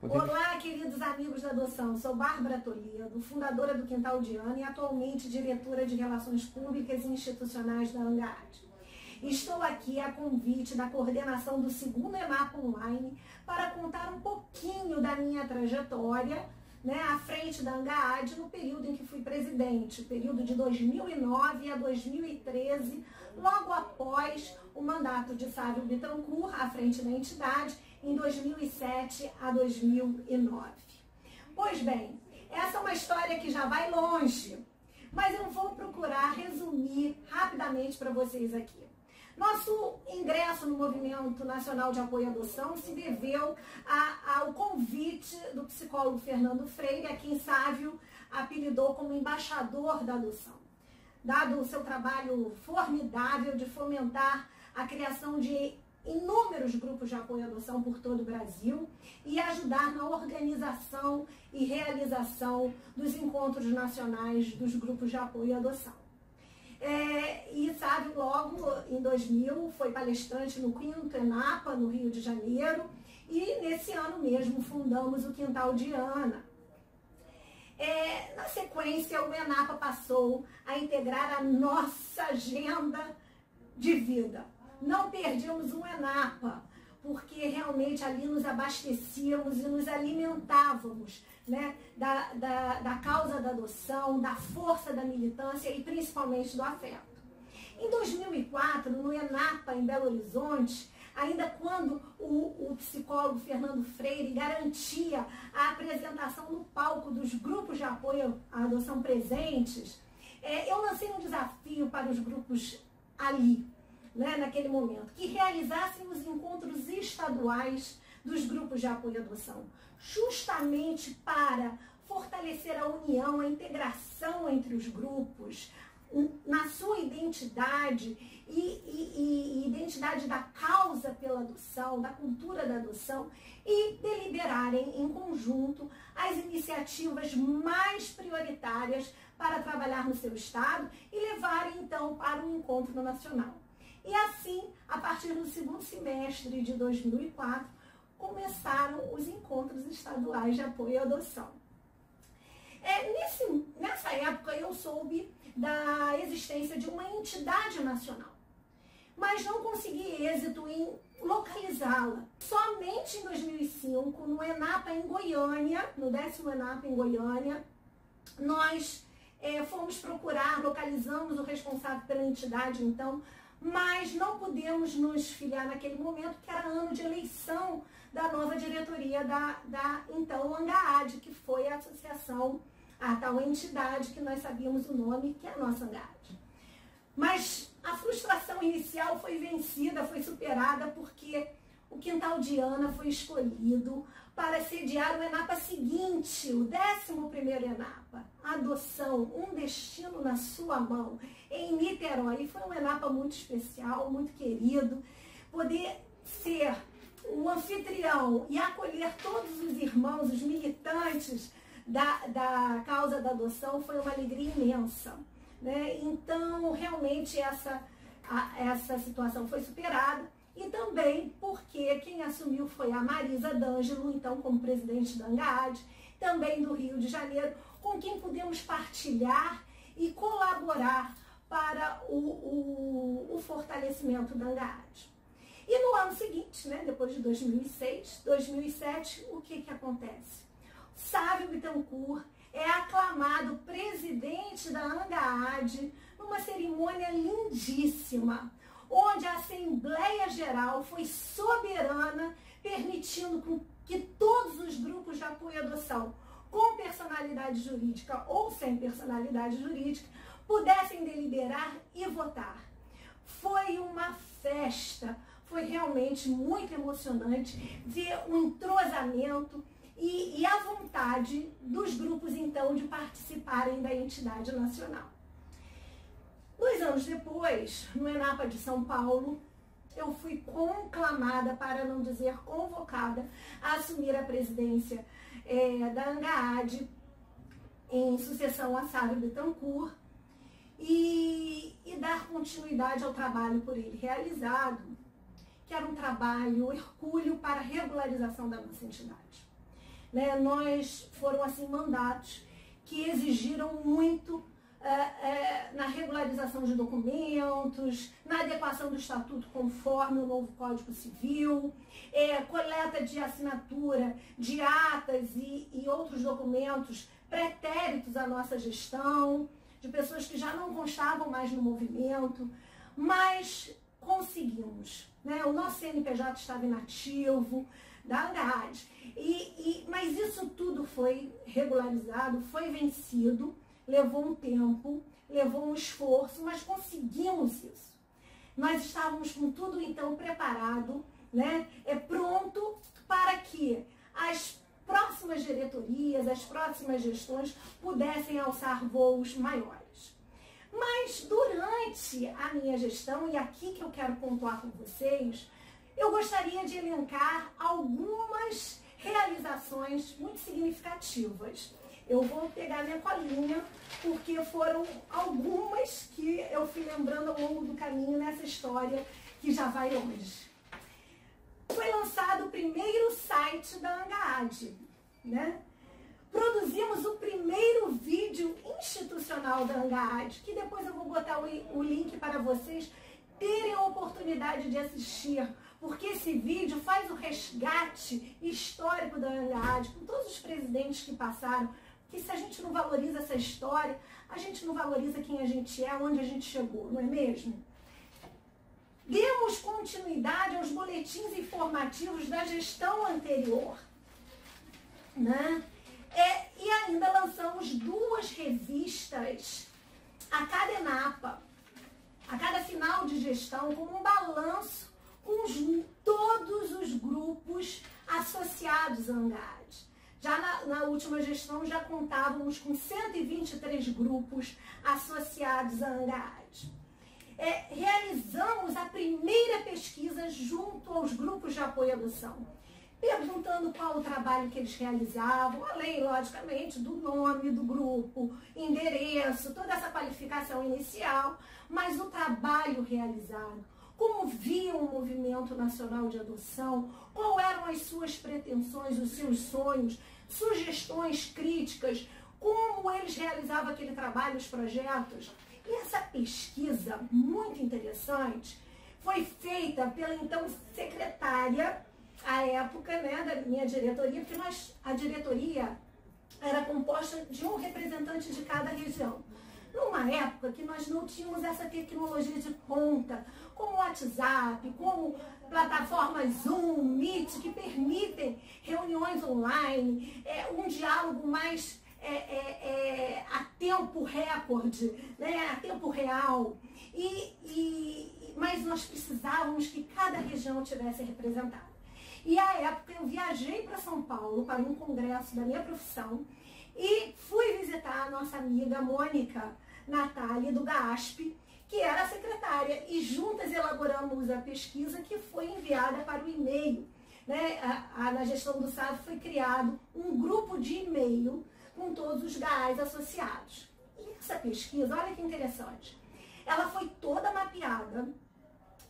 Olá, queridos amigos da adoção. Sou Bárbara Toledo, fundadora do Quintal Diana e atualmente diretora de Relações Públicas e Institucionais da ANGAD. Estou aqui a convite da coordenação do segundo ENAP Online para contar um pouquinho da minha trajetória né, à frente da ANGAD no período em que fui presidente, período de 2009 a 2013, logo após o mandato de Sávio Bittencourt à frente da entidade, em 2007 a 2009. Pois bem, essa é uma história que já vai longe, mas eu vou procurar resumir rapidamente para vocês aqui. Nosso ingresso no Movimento Nacional de Apoio à Adoção se deveu a, ao convite do psicólogo Fernando Freire, a quem Sávio apelidou como embaixador da adoção. Dado o seu trabalho formidável de fomentar a criação de inúmeros grupos de apoio à adoção por todo o Brasil e ajudar na organização e realização dos encontros nacionais dos grupos de apoio à adoção. É, e sabe, logo em 2000 foi palestrante no Quinto Enapa, no Rio de Janeiro, e nesse ano mesmo fundamos o Quintal de Ana. É, na sequência, o Enapa passou a integrar a nossa agenda de vida. Não perdíamos um Enapa, porque realmente ali nos abastecíamos e nos alimentávamos né, da, da, da causa da adoção, da força da militância e principalmente do afeto. Em 2004, no ENAPA, em Belo Horizonte, ainda quando o, o, psicólogo Fernando Freire garantia a apresentação no palco dos grupos de apoio à adoção presentes, é, eu lancei um desafio para os grupos ali, né, naquele momento, que realizassem os encontros estaduais dos grupos de apoio à adoção, justamente para fortalecer a união, a integração entre os grupos, na sua identidade e, e, e, identidade da causa pela adoção, da cultura da adoção e deliberarem em conjunto as iniciativas mais prioritárias para trabalhar no seu estado e levarem então para um encontro nacional. E assim, a partir do segundo semestre de 2004, começaram os encontros estaduais de apoio à adoção. É, nesse, nessa época eu soube da existência de uma entidade nacional, mas não consegui êxito em localizá-la. Somente em 2005, no ENAPA em Goiânia, no décimo ENAPA em Goiânia, nós é, fomos procurar, localizamos o responsável pela entidade, então, mas não pudemos nos filiar naquele momento, que era ano de eleição da nova diretoria da, da então ANGAAD, que foi a associação, a tal entidade que nós sabíamos o nome, que é a nossa ANGAAD. Mas a frustração inicial foi vencida, foi superada, porque o Quintal de Ana foi escolhido para sediar o ENAPA seguinte, o 11º ENAPA, Adoção, um destino na sua mão, em Niterói. E foi um ENAPA muito especial, muito querido. Poder ser o anfitrião e acolher todos os irmãos, os militantes da, da causa da adoção foi uma alegria imensa. Né? Então, realmente, essa, a, essa situação foi superada e também porque quem assumiu foi a Marisa D'Angelo, então como presidente da ANGAD, também do Rio de Janeiro, com quem pudemos partilhar e colaborar para o, o, o fortalecimento da ANGAD. E no ano seguinte, né, depois de 2006, 2007, o que, que acontece? Sávio Bittencourt é aclamado presidente da ANGAD numa cerimônia lindíssima, onde a Assembleia Geral foi soberana, permitindo que todos os grupos de apoio à adoção, com personalidade jurídica ou sem personalidade jurídica, pudessem deliberar e votar. Foi uma festa, foi realmente muito emocionante ver o entrosamento e, e a vontade dos grupos, então, de participarem da entidade nacional. Dois anos depois, no Enapa de São Paulo, eu fui conclamada, para não dizer convocada, a assumir a presidência é, da ANGAAD em sucessão a Sábio Betancourt e, e dar continuidade ao trabalho por ele realizado, que era um trabalho hercúleo para a regularização da nossa entidade. né, nós foram assim mandatos que exigiram muito na regularização de documentos, na adequação do estatuto conforme o novo Código Civil, é, coleta de assinatura de atas e, e outros documentos pretéritos à nossa gestão, de pessoas que já não constavam mais no movimento, mas conseguimos. Né? O nosso CNPJ estava inativo, da ANGAD. E, e, mas isso tudo foi regularizado, foi vencido, levou um tempo, levou um esforço, mas conseguimos isso. Nós estávamos com tudo então preparado, né? É pronto para que as próximas diretorias, as próximas gestões pudessem alçar voos maiores. Mas durante a minha gestão, e aqui que eu quero pontuar com vocês, eu gostaria de elencar algumas realizações muito significativas. Eu vou pegar minha colinha, porque foram algumas que eu fui lembrando ao longo do caminho nessa história que já vai longe. Foi lançado o primeiro site da Angaad, né? Produzimos o primeiro vídeo institucional da Angaad, que depois eu vou botar o link para vocês terem a oportunidade de assistir, porque esse vídeo faz o resgate histórico da Angaad, com todos os presidentes que passaram, que se a gente não valoriza essa história, a gente não valoriza quem a gente é, onde a gente chegou, não é mesmo? Demos continuidade aos boletins informativos da gestão anterior. Né? É, e ainda lançamos duas revistas a cada etapa, a cada final de gestão, como um balanço com os, todos os grupos associados a Angad. Na, última gestão já contávamos com 123 grupos associados a Angad. É, realizamos a primeira pesquisa junto aos grupos de apoio à adoção, perguntando qual o trabalho que eles realizavam, além, logicamente, do nome do grupo, endereço, toda essa qualificação inicial, mas o trabalho realizado como viam o movimento nacional de adoção, qual eram as suas pretensões, os seus sonhos, sugestões críticas, como eles realizavam aquele trabalho, os projetos. E essa pesquisa, muito interessante, foi feita pela então secretária, à época, né, da minha diretoria, porque nós, a diretoria era composta de um representante de cada região. Numa época que nós não tínhamos essa tecnologia de ponta, como o WhatsApp, como plataformas Zoom, Meet, que permitem reuniões online, é, um diálogo mais é, é, é, a tempo recorde, né, a tempo real. E, e, mas nós precisávamos que cada região tivesse representada. E à época eu viajei para São Paulo para um congresso da minha profissão e fui visitar a nossa amiga Mônica Natália do GASP, que era a secretária, e juntas elaboramos a pesquisa que foi enviada para o e-mail. Né? A, a, na gestão do SAD foi criado um grupo de e-mail com todos os GAs associados. E essa pesquisa, olha que interessante, ela foi toda mapeada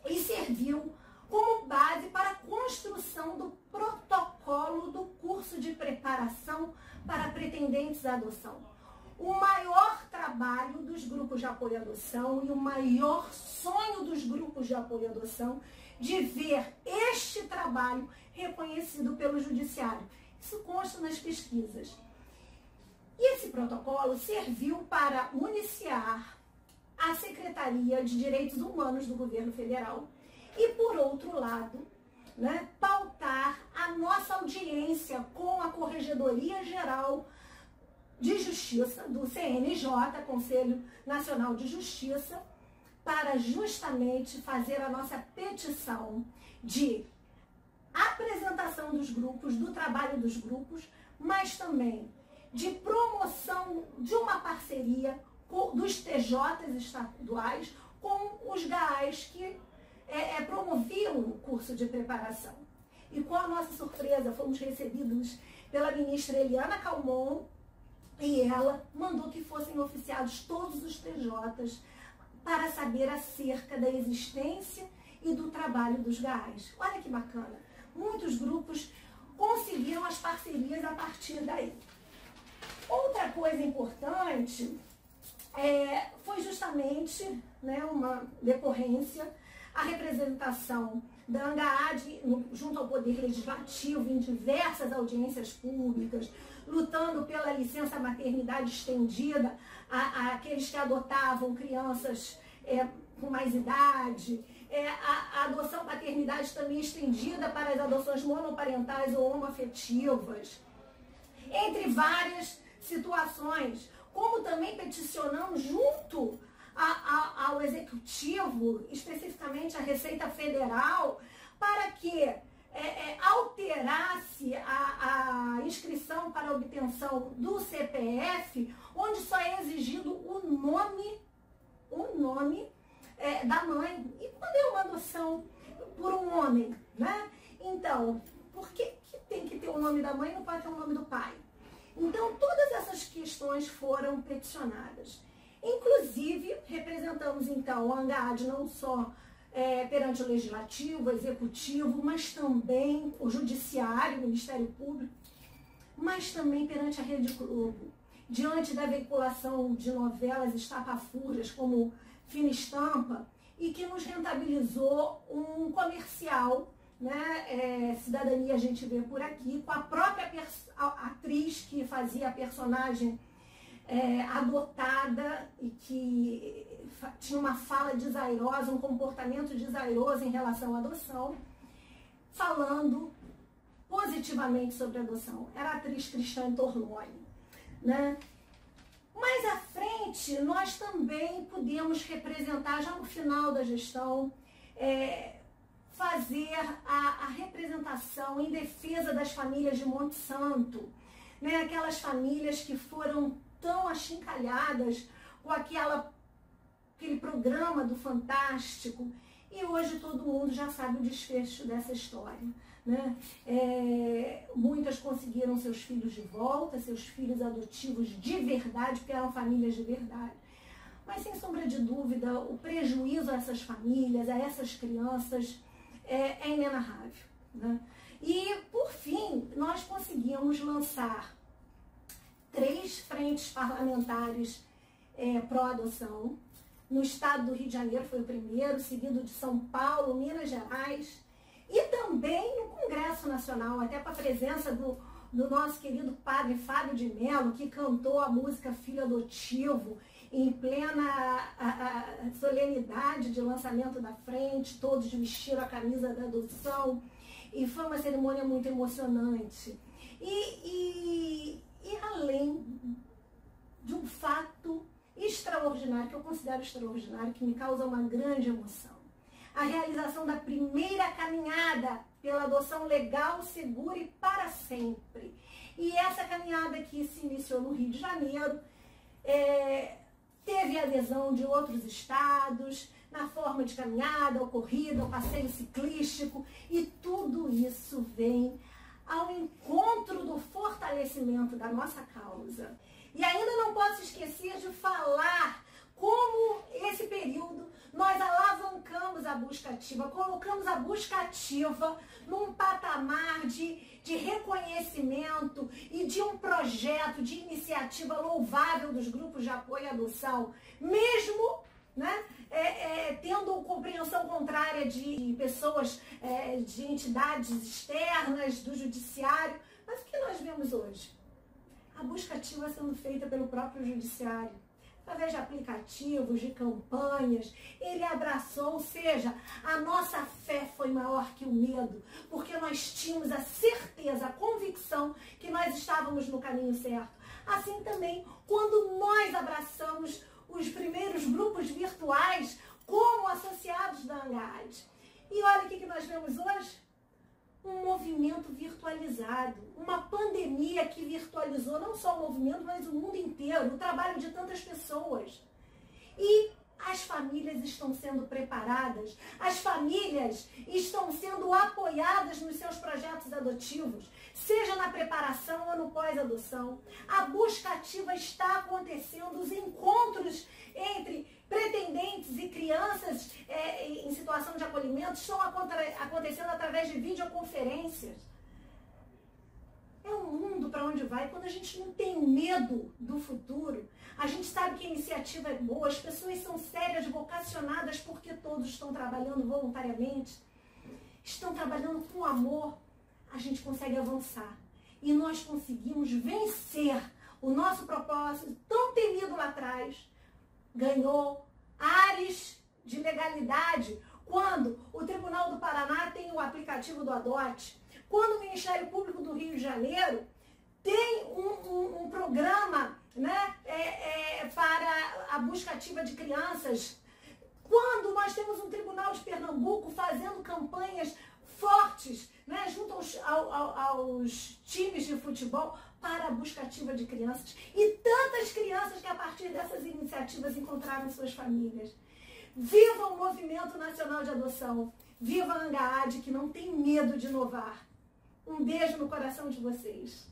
e serviu como base para a construção do protocolo do curso de preparação para pretendentes à adoção o maior trabalho dos grupos de apoio à adoção e o maior sonho dos grupos de apoio à adoção de ver este trabalho reconhecido pelo judiciário. Isso consta nas pesquisas. E esse protocolo serviu para municiar a Secretaria de Direitos Humanos do governo federal e, por outro lado, né, pautar a nossa audiência com a Corregedoria Geral de Justiça, do CNJ, Conselho Nacional de Justiça, para justamente fazer a nossa petição de apresentação dos grupos, do trabalho dos grupos, mas também de promoção de uma parceria dos TJs estaduais com os GAAs que é, é, promoviam o curso de preparação. E com a nossa surpresa, fomos recebidos pela ministra Eliana Calmon, e ela mandou que fossem oficiados todos os TJs para saber acerca da existência e do trabalho dos GAs. Olha que bacana. Muitos grupos conseguiram as parcerias a partir daí. Outra coisa importante é, foi justamente né, uma decorrência a representação da ANGAAD junto ao Poder Legislativo em diversas audiências públicas, lutando pela licença maternidade estendida a, àqueles que adotavam crianças é, com mais idade, é, a, a, adoção paternidade também estendida para as adoções monoparentais ou homoafetivas, entre várias situações, como também peticionamos junto a, a, ao Executivo, especificamente a Receita Federal, para que é, é, alterasse a, a, inscrição para obtenção do CPF, onde só é exigido o nome, o nome é, da mãe. E quando é uma adoção por um homem, né? Então, por que, que tem que ter o nome da mãe e não pode ter o nome do pai? Então, todas essas questões foram peticionadas. Inclusive, representamos então o ANGAD não só é, perante o Legislativo, o Executivo, mas também o Judiciário, o Ministério Público, mas também perante a Rede Globo. Diante da veiculação de novelas estapafúrdias como Fina Estampa, e que nos rentabilizou um comercial, né? É, Cidadania a gente vê por aqui, com a própria atriz que fazia a personagem é, adotada e que tinha uma fala desairosa, um comportamento desairoso em relação à adoção, falando positivamente sobre a adoção. Era a atriz Cristiane Torlone. Né? Mais à frente, nós também podemos representar, já no final da gestão, é, fazer a, a, representação em defesa das famílias de Monte Santo, né? aquelas famílias que foram tão achincalhadas com aquela, aquele programa do Fantástico. E hoje todo mundo já sabe o desfecho dessa história. Né? É, muitas conseguiram seus filhos de volta, seus filhos adotivos de verdade, porque eram famílias de verdade. Mas sem sombra de dúvida, o prejuízo a essas famílias, a essas crianças, é, é inenarrável. Né? E, por fim, nós conseguimos lançar frentes parlamentares é, pró-adoção. No estado do Rio de Janeiro foi o primeiro, seguido de São Paulo, Minas Gerais e também no Congresso Nacional, até com a presença do, do nosso querido padre Fábio de Mello, que cantou a música Filho Adotivo em plena a, a solenidade de lançamento da frente, todos vestiram a camisa da adoção, e foi uma cerimônia muito emocionante. E, e, e além fato extraordinário, que eu considero extraordinário, que me causa uma grande emoção. A realização da primeira caminhada pela adoção legal, segura e para sempre. E essa caminhada que se iniciou no Rio de Janeiro é, teve adesão de outros estados, na forma de caminhada, ou corrida, ou passeio ciclístico, e tudo isso vem ao encontro do fortalecimento da nossa causa. E ainda não posso esquecer de falar como esse período nós alavancamos a busca ativa, colocamos a busca ativa num patamar de, de reconhecimento e de um projeto de iniciativa louvável dos grupos de apoio à adoção, mesmo né, é, é, tendo compreensão contrária de pessoas, é, de entidades externas, do judiciário. Mas o que nós vemos hoje? A busca ativa sendo feita pelo próprio judiciário através de aplicativos, de campanhas, ele abraçou, ou seja, a nossa fé foi maior que o medo, porque nós tínhamos a certeza, a convicção que nós estávamos no caminho certo. Assim também, quando nós abraçamos os primeiros grupos virtuais como associados da ANGAD. E olha o que nós vemos hoje um movimento virtualizado, uma pandemia que virtualizou não só o movimento, mas o mundo inteiro, o trabalho de tantas pessoas. E as famílias estão sendo preparadas, as famílias estão sendo apoiadas nos seus projetos adotivos, seja na preparação ou no pós-adoção. A busca ativa está acontecendo, os encontros entre pretendentes e crianças é, em situação de acolhimento estão acontecendo através de videoconferências. vai, quando a gente não tem medo do futuro, a gente sabe que a iniciativa é boa, as pessoas são sérias, vocacionadas, porque todos estão trabalhando voluntariamente, estão trabalhando com amor, a gente consegue avançar. E nós conseguimos vencer o nosso propósito tão temido lá atrás. Ganhou ares de legalidade quando o Tribunal do Paraná tem o aplicativo do ADOT, quando o Ministério Público do Rio de Janeiro tem um, um, um programa né, é, é, para a busca ativa de crianças, quando nós temos um Tribunal de Pernambuco fazendo campanhas fortes né, junto aos, ao, aos times de futebol para a busca ativa de crianças. E tantas crianças que a partir dessas iniciativas encontraram suas famílias. Viva o Movimento Nacional de Adoção. Viva a Angaad, que não tem medo de inovar. Um beijo no coração de vocês.